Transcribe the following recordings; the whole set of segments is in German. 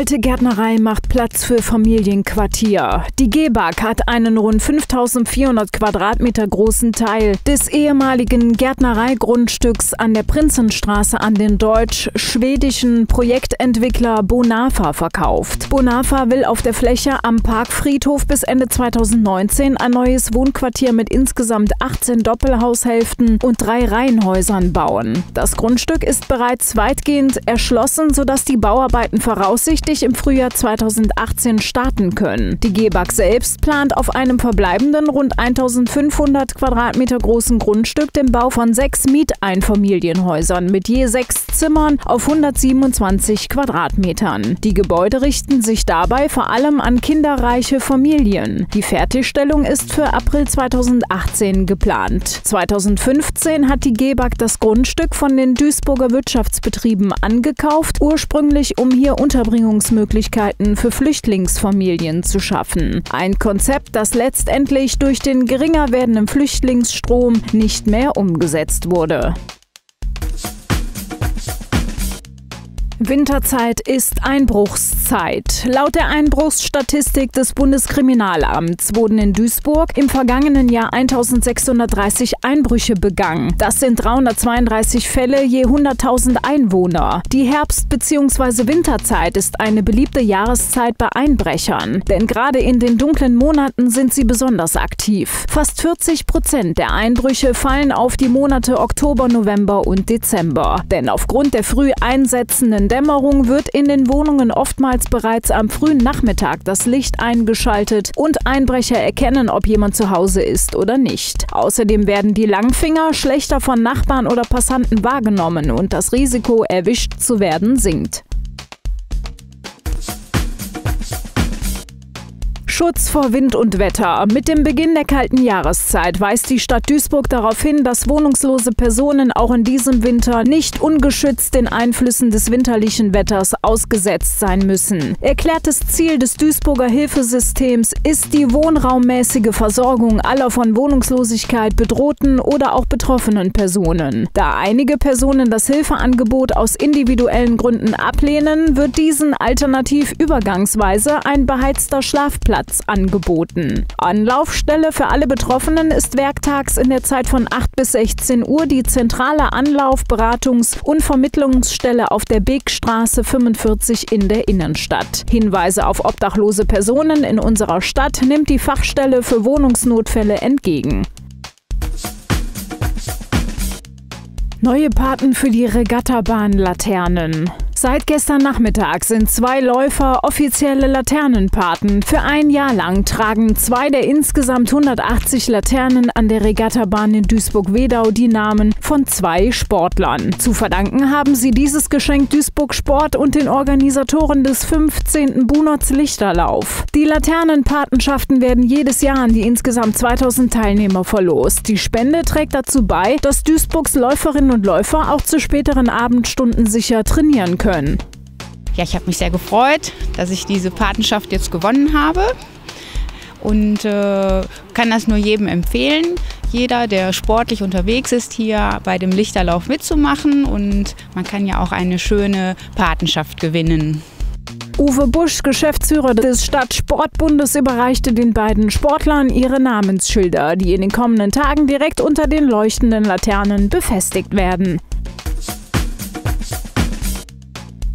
Alte Gärtnerei macht Platz für Familienquartier. Die GEBAG hat einen rund 5400 Quadratmeter großen Teil des ehemaligen Gärtnereigrundstücks an der Prinzenstraße an den deutsch-schwedischen Projektentwickler Bonafa verkauft. Bonafa will auf der Fläche am Parkfriedhof bis Ende 2019 ein neues Wohnquartier mit insgesamt 18 Doppelhaushälften und drei Reihenhäusern bauen. Das Grundstück ist bereits weitgehend erschlossen, sodass die Bauarbeiten voraussichtlich im Frühjahr 2018 starten können. Die GEBAG selbst plant auf einem verbleibenden rund 1500 Quadratmeter großen Grundstück den Bau von sechs Mieteinfamilienhäusern mit je sechs Zimmern auf 127 Quadratmetern. Die Gebäude richten sich dabei vor allem an kinderreiche Familien. Die Fertigstellung ist für April 2018 geplant. 2015 hat die GEBAG das Grundstück von den Duisburger Wirtschaftsbetrieben angekauft, ursprünglich um hier Unterbringungsmöglichkeiten für Flüchtlingsfamilien zu schaffen. Ein Konzept, das letztendlich durch den geringer werdenden Flüchtlingsstrom nicht mehr umgesetzt wurde. Winterzeit ist Einbruchszeit. Laut der Einbruchsstatistik des Bundeskriminalamts wurden in Duisburg im vergangenen Jahr 1630 Einbrüche begangen. Das sind 332 Fälle je 100.000 Einwohner. Die Herbst- bzw. Winterzeit ist eine beliebte Jahreszeit bei Einbrechern, denn gerade in den dunklen Monaten sind sie besonders aktiv. Fast 40 Prozent der Einbrüche fallen auf die Monate Oktober, November und Dezember. Denn aufgrund der früh einsetzenden Dämmerung wird in den Wohnungen oftmals bereits am frühen Nachmittag das Licht eingeschaltet und Einbrecher erkennen, ob jemand zu Hause ist oder nicht. Außerdem werden die Langfinger schlechter von Nachbarn oder Passanten wahrgenommen und das Risiko, erwischt zu werden, sinkt. Schutz vor Wind und Wetter. Mit dem Beginn der kalten Jahreszeit weist die Stadt Duisburg darauf hin, dass wohnungslose Personen auch in diesem Winter nicht ungeschützt den Einflüssen des winterlichen Wetters ausgesetzt sein müssen. Erklärtes Ziel des Duisburger Hilfesystems ist die wohnraummäßige Versorgung aller von Wohnungslosigkeit bedrohten oder auch betroffenen Personen. Da einige Personen das Hilfeangebot aus individuellen Gründen ablehnen, wird diesen alternativ übergangsweise ein beheizter Schlafplatz Platz angeboten. Anlaufstelle für alle Betroffenen ist werktags in der Zeit von 8 bis 16 Uhr die zentrale Anlauf-, Beratungs- und Vermittlungsstelle auf der Beekstraße 45 in der Innenstadt. Hinweise auf obdachlose Personen in unserer Stadt nimmt die Fachstelle für Wohnungsnotfälle entgegen. Neue Paten für die Regattabahn-Laternen. Seit gestern Nachmittag sind zwei Läufer offizielle Laternenpaten. Für ein Jahr lang tragen zwei der insgesamt 180 Laternen an der Regattabahn in Duisburg-Wedau die Namen von zwei Sportlern. Zu verdanken haben sie dieses Geschenk Duisburg Sport und den Organisatoren des 15. Bunots Lichterlauf. Die Laternenpatenschaften werden jedes Jahr an die insgesamt 2000 Teilnehmer verlost. Die Spende trägt dazu bei, dass Duisburgs Läuferinnen und Läufer auch zu späteren Abendstunden sicher trainieren können können. Ja, ich habe mich sehr gefreut, dass ich diese Patenschaft jetzt gewonnen habe und äh, kann das nur jedem empfehlen. Jeder, der sportlich unterwegs ist, hier bei dem Lichterlauf mitzumachen und man kann ja auch eine schöne Patenschaft gewinnen. Uwe Busch, Geschäftsführer des Stadtsportbundes, überreichte den beiden Sportlern ihre Namensschilder, die in den kommenden Tagen direkt unter den leuchtenden Laternen befestigt werden.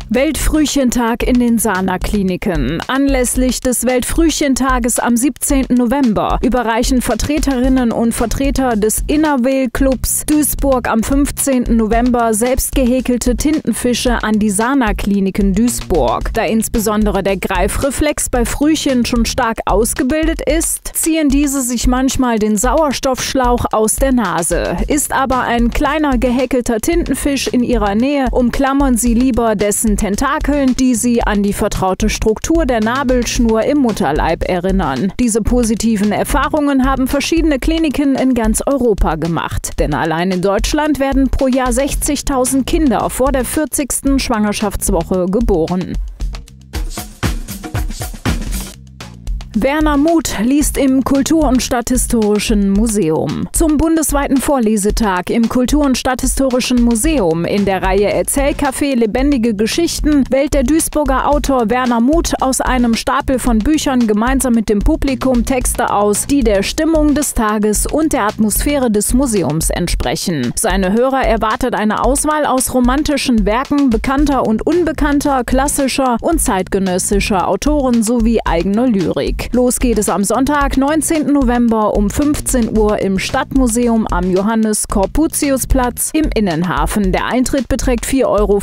Weltfrühchentag in den Sana-Kliniken. Anlässlich des Weltfrühchentages am 17. November überreichen Vertreterinnen und Vertreter des Innerweel Clubs Duisburg am 15. November selbst gehäkelte Tintenfische an die Sana-Kliniken Duisburg. Da insbesondere der Greifreflex bei Frühchen schon stark ausgebildet ist, ziehen diese sich manchmal den Sauerstoffschlauch aus der Nase. Ist aber ein kleiner gehäkelter Tintenfisch in ihrer Nähe, umklammern sie lieber dessen Tentakeln, die sie an die vertraute Struktur der Nabelschnur im Mutterleib erinnern. Diese positiven Erfahrungen haben verschiedene Kliniken in ganz Europa gemacht. Denn allein in Deutschland werden pro Jahr 60.000 Kinder vor der 40. Schwangerschaftswoche geboren. Werner Muth liest im Kultur- und Stadthistorischen Museum. Zum bundesweiten Vorlesetag im Kultur- und Stadthistorischen Museum in der Reihe Erzählcafé Lebendige Geschichten wählt der Duisburger Autor Werner Muth aus einem Stapel von Büchern gemeinsam mit dem Publikum Texte aus, die der Stimmung des Tages und der Atmosphäre des Museums entsprechen. Seine Hörer erwartet eine Auswahl aus romantischen Werken bekannter und unbekannter, klassischer und zeitgenössischer Autoren sowie eigener Lyrik. Los geht es am Sonntag, 19. November um 15 Uhr im Stadtmuseum am Johannes Corputius Platz im Innenhafen. Der Eintritt beträgt 4,50 Euro,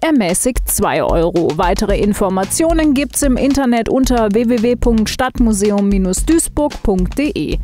ermäßigt 2 Euro. Weitere Informationen gibt's im Internet unter www.stadtmuseum-duisburg.de.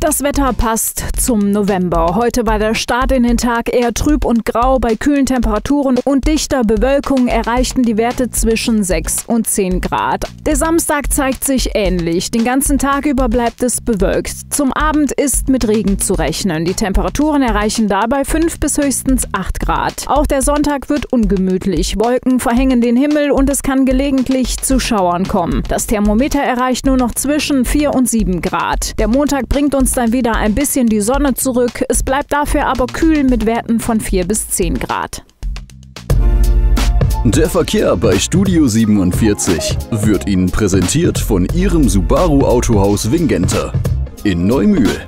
Das Wetter passt zum November. Heute war der Start in den Tag eher trüb und grau. Bei kühlen Temperaturen und dichter Bewölkung erreichten die Werte zwischen 6 und 10 Grad. Der Samstag zeigt sich ähnlich. Den ganzen Tag über bleibt es bewölkt. Zum Abend ist mit Regen zu rechnen. Die Temperaturen erreichen dabei 5 bis höchstens 8 Grad. Auch der Sonntag wird ungemütlich. Wolken verhängen den Himmel und es kann gelegentlich zu Schauern kommen. Das Thermometer erreicht nur noch zwischen 4 und 7 Grad. Der Montag bringt uns uns dann wieder ein bisschen die Sonne zurück. Es bleibt dafür aber kühl mit Werten von 4 bis 10 Grad. Der Verkehr bei Studio 47 wird Ihnen präsentiert von Ihrem Subaru Autohaus Wingenter in Neumühl.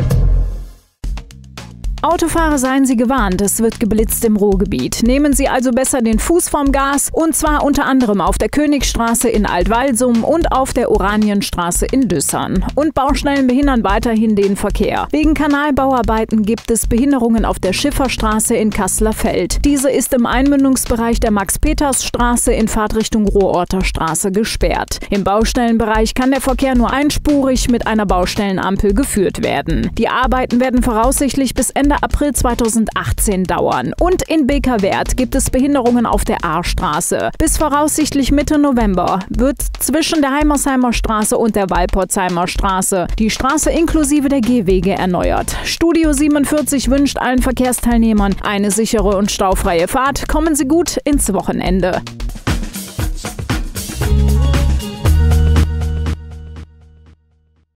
Autofahrer seien Sie gewarnt, es wird geblitzt im Ruhrgebiet. Nehmen Sie also besser den Fuß vom Gas und zwar unter anderem auf der Königstraße in Altwalsum und auf der Oranienstraße in Düssern. Und Baustellen behindern weiterhin den Verkehr. Wegen Kanalbauarbeiten gibt es Behinderungen auf der Schifferstraße in Kasslerfeld. Diese ist im Einmündungsbereich der Max-Peters-Straße in Fahrtrichtung Ruhrorter Straße gesperrt. Im Baustellenbereich kann der Verkehr nur einspurig mit einer Baustellenampel geführt werden. Die Arbeiten werden voraussichtlich bis Ende Ende April 2018 dauern. Und in Bekerwert gibt es Behinderungen auf der A-Straße. Bis voraussichtlich Mitte November wird zwischen der Heimersheimer Straße und der Walpotzheimer Straße die Straße inklusive der Gehwege erneuert. Studio 47 wünscht allen Verkehrsteilnehmern eine sichere und staufreie Fahrt. Kommen Sie gut ins Wochenende.